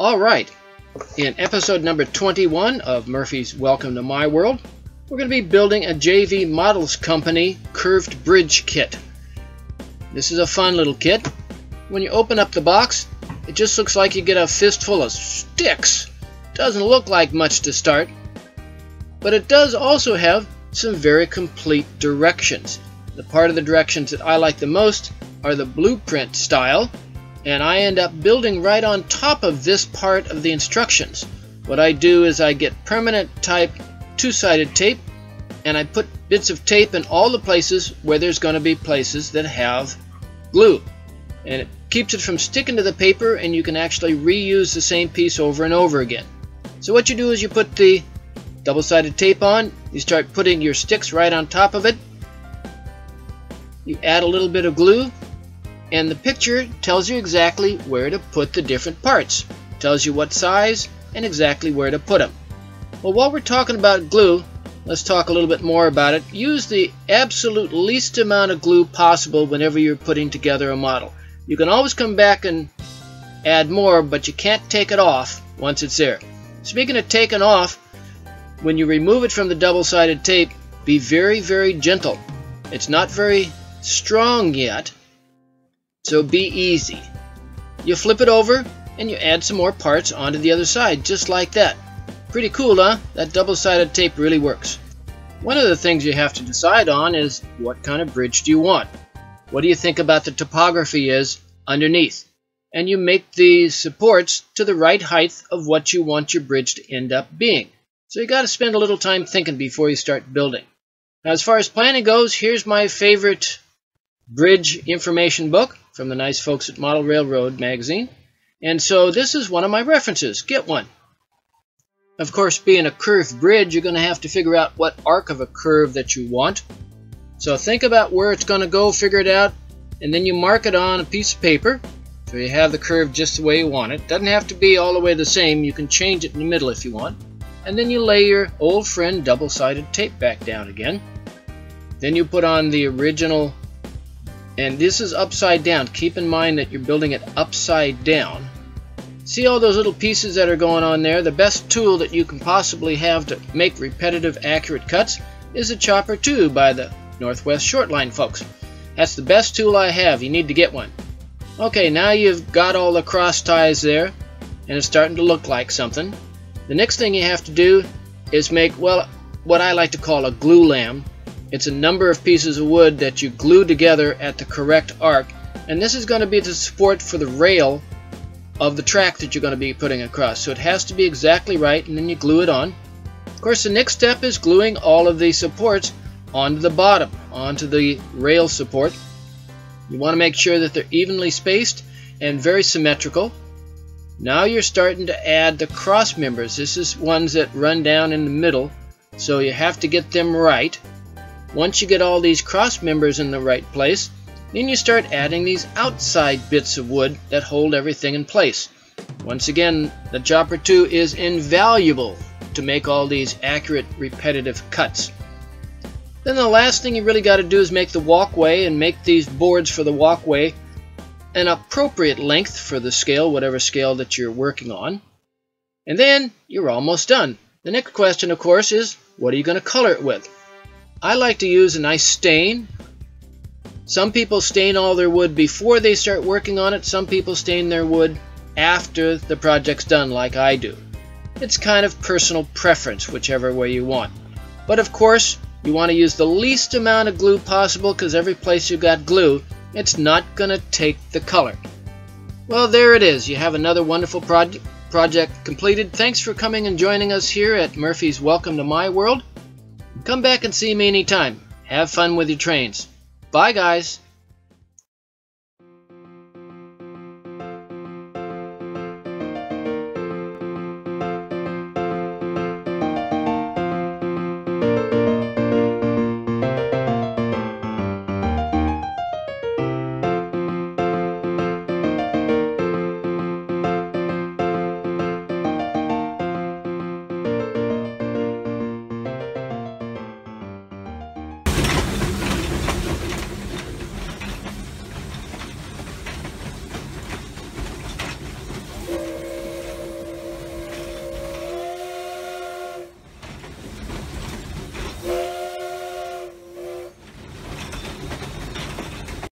Alright, in episode number 21 of Murphy's Welcome to My World, we're going to be building a JV Models Company curved bridge kit. This is a fun little kit. When you open up the box, it just looks like you get a fistful of sticks. Doesn't look like much to start, but it does also have some very complete directions. The part of the directions that I like the most are the blueprint style, and I end up building right on top of this part of the instructions. What I do is I get permanent type two-sided tape and I put bits of tape in all the places where there's going to be places that have glue. And it keeps it from sticking to the paper and you can actually reuse the same piece over and over again. So what you do is you put the double-sided tape on, you start putting your sticks right on top of it, you add a little bit of glue, and the picture tells you exactly where to put the different parts. Tells you what size and exactly where to put them. Well, while we're talking about glue, let's talk a little bit more about it. Use the absolute least amount of glue possible whenever you're putting together a model. You can always come back and add more, but you can't take it off once it's there. Speaking of taking off, when you remove it from the double-sided tape, be very, very gentle. It's not very strong yet, so be easy. You flip it over and you add some more parts onto the other side, just like that. Pretty cool, huh? That double-sided tape really works. One of the things you have to decide on is what kind of bridge do you want? What do you think about the topography is underneath? And you make the supports to the right height of what you want your bridge to end up being. So you got to spend a little time thinking before you start building. Now, as far as planning goes, here's my favorite bridge information book from the nice folks at Model Railroad magazine. And so this is one of my references. Get one. Of course, being a curved bridge, you're going to have to figure out what arc of a curve that you want. So think about where it's going to go, figure it out, and then you mark it on a piece of paper so you have the curve just the way you want it. Doesn't have to be all the way the same. You can change it in the middle if you want. And then you lay your old friend double-sided tape back down again. Then you put on the original and this is upside down. Keep in mind that you're building it upside down. See all those little pieces that are going on there? The best tool that you can possibly have to make repetitive, accurate cuts is a Chopper 2 by the Northwest Shortline folks. That's the best tool I have. You need to get one. Okay, now you've got all the cross ties there, and it's starting to look like something. The next thing you have to do is make, well, what I like to call a glue lam. It's a number of pieces of wood that you glue together at the correct arc. And this is going to be the support for the rail of the track that you're going to be putting across. So it has to be exactly right and then you glue it on. Of course the next step is gluing all of the supports onto the bottom, onto the rail support. You want to make sure that they're evenly spaced and very symmetrical. Now you're starting to add the cross members. This is ones that run down in the middle, so you have to get them right. Once you get all these cross members in the right place, then you start adding these outside bits of wood that hold everything in place. Once again, the Chopper 2 is invaluable to make all these accurate, repetitive cuts. Then the last thing you really got to do is make the walkway and make these boards for the walkway an appropriate length for the scale, whatever scale that you're working on. And then you're almost done. The next question, of course, is what are you going to color it with? I like to use a nice stain. Some people stain all their wood before they start working on it. Some people stain their wood after the project's done like I do. It's kind of personal preference, whichever way you want. But of course, you want to use the least amount of glue possible because every place you got glue, it's not going to take the color. Well, there it is. You have another wonderful project project completed. Thanks for coming and joining us here at Murphy's Welcome to My World. Come back and see me anytime. Have fun with your trains. Bye, guys.